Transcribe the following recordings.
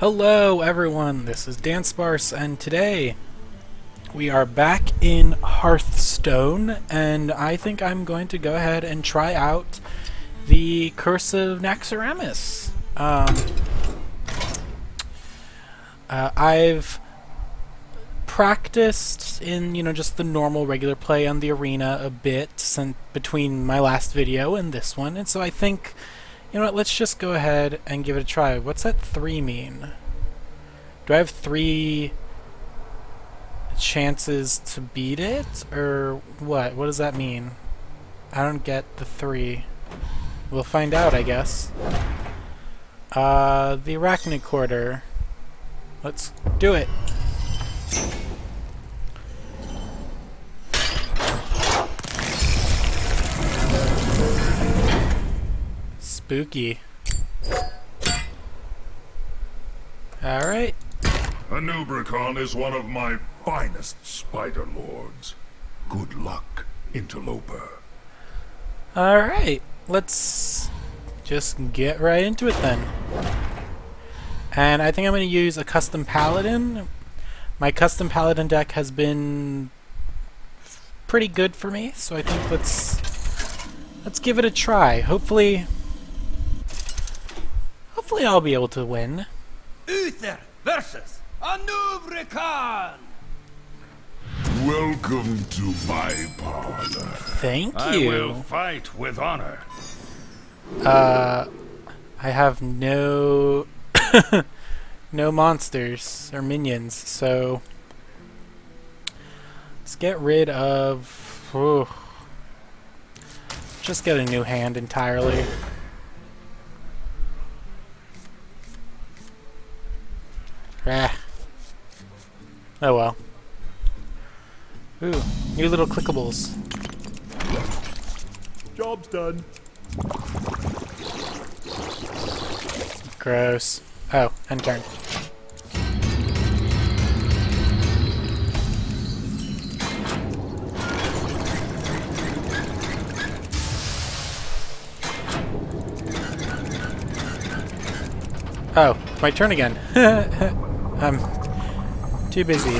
Hello everyone, this is Dan Sparce and today we are back in Hearthstone and I think I'm going to go ahead and try out the Curse of Naxxramas. Um, uh, I've practiced in, you know, just the normal regular play on the arena a bit since between my last video and this one and so I think you know what, let's just go ahead and give it a try. What's that 3 mean? Do I have 3 chances to beat it? Or what? What does that mean? I don't get the 3. We'll find out, I guess. Uh, the Arachnid Quarter. Let's do it. Spooky. Alright. Anub'Rekhan is one of my finest spider lords. Good luck, interloper. Alright. Let's just get right into it then. And I think I'm going to use a custom paladin. My custom paladin deck has been pretty good for me, so I think let's let's give it a try. Hopefully hopefully I'll be able to win. Uther versus Anub'Rekhan! Welcome to my parlor. Thank you. I will fight with honor. Uh, I have no no monsters or minions, so let's get rid of. Whew. just get a new hand entirely. Oh well. Ooh, new little clickables. Job's done. Gross. Oh, end turn. Oh, my turn again. I'm um, too busy.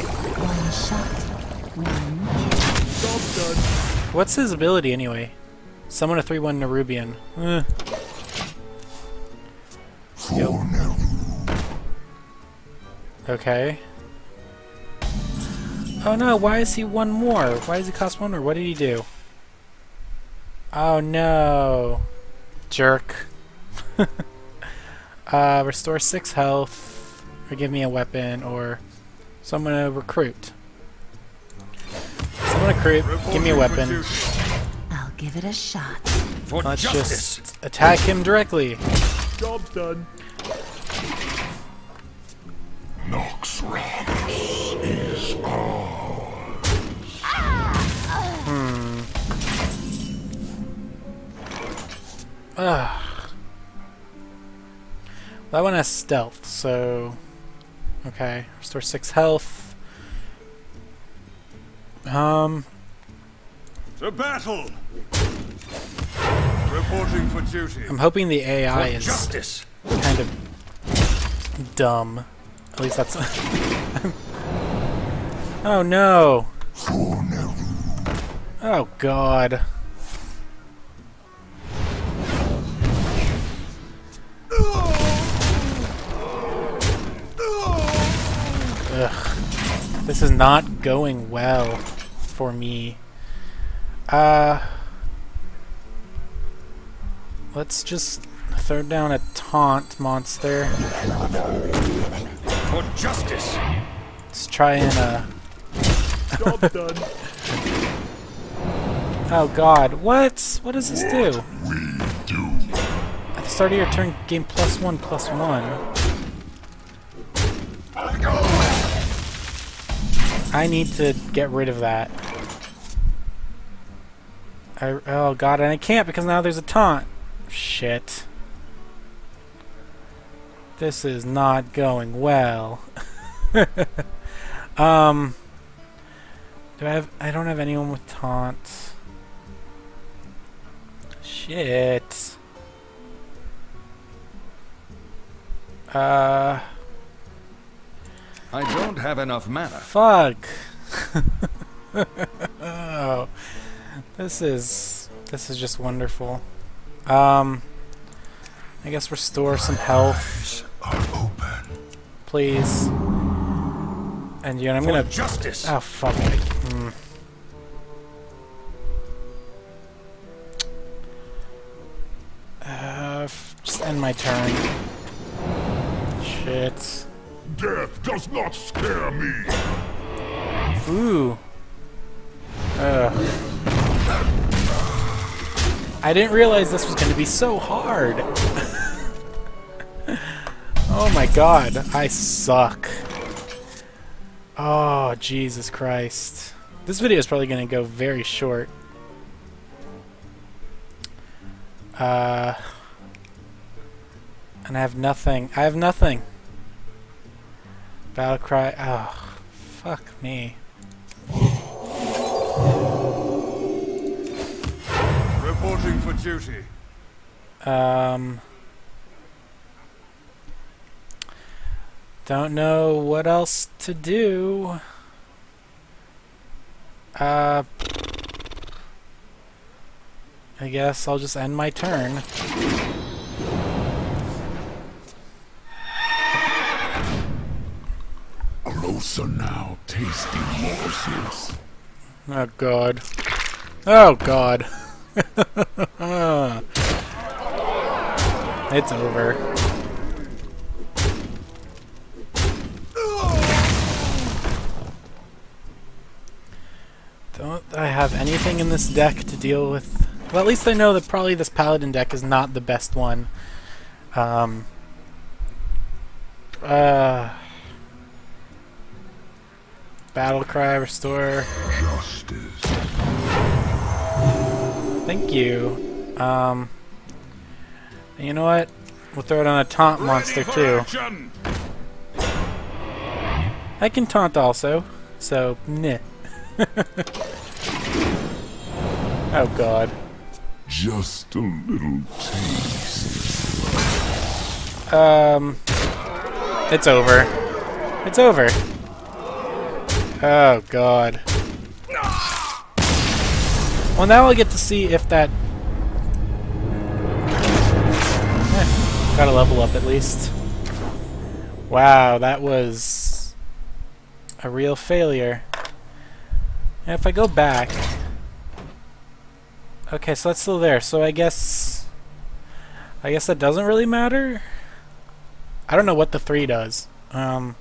What's his ability anyway? Summon a 3-1 Nerubian. Eh. Okay. Oh no, why is he one more? Why does he cost one more? What did he do? Oh no. Jerk. uh, restore 6 health, or give me a weapon, or... So I'm gonna recruit. So I'm gonna recruit, give me a weapon. I'll give it a shot. For Let's justice! just attack him directly. Job's done. Naxxramas is ours. Ugh. That one has stealth, so... Okay, restore 6 health. Um, To battle! Reporting for duty. I'm hoping the AI For is justice! kind of dumb. At least that's... oh no! Oh god. This is not going well for me. Uh... Let's just throw down a taunt monster. For justice! Let's try and, uh... Job's done. Oh god, what? What does this do? We do. At the start of your turn, gain plus one, plus one. I need to get rid of that. I, oh god, and I can't because now there's a taunt. Shit. This is not going well. um, do I have? I don't have anyone with taunts. Shit. Uh, I don't have enough mana. Fuck. oh, this is this is just wonderful. Um, I guess restore some health, Are open. please. And yeah, I'm For gonna. justice. Oh fuck. I, hmm. Uh, just end my turn. Shit. Death does not scare me. Ooh. Ugh. I didn't realize this was going to be so hard. oh my god, I suck. Oh, Jesus Christ. This video is probably going to go very short. Uh, and I have nothing. I have nothing. Battle cry. Oh, fuck me. Reporting for duty. Um, don't know what else to do. Uh, I guess I'll just end my turn. Closer now, tasty morsels. Oh god. Oh god. it's over. Don't I have anything in this deck to deal with? Well, at least I know that probably this paladin deck is not the best one. Um. Uh. Battle cry, restore. Justice. Thank you. Um, you know what? We'll throw it on a taunt monster Ready for too. action. I can taunt also, so meh. oh god. Just a little taste. Um, it's over. It's over. Oh god. Well, now I get to see if that. Eh, got a level up at least. Wow, that was a real failure. And if I go back. Okay, so that's still there. So I guess. I guess that doesn't really matter. I don't know what the 3 does. Um.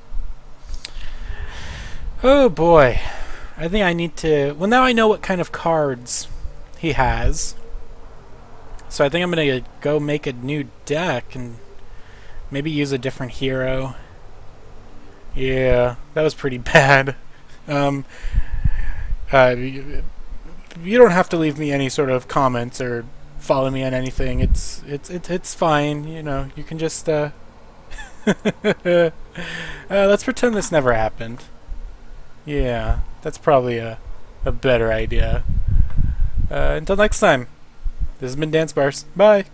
Oh boy. I think I need to... Well, now I know what kind of cards he has. So I think I'm going to go make a new deck and maybe use a different hero. Yeah, that was pretty bad. Um, uh, you, don't have to leave me any sort of comments or follow me on anything. It's it's it's it's fine. You know, you can just uh, uh let's pretend this never happened. Yeah, that's probably a a better idea. Uh, until next time, this has been Dansparce. Bye.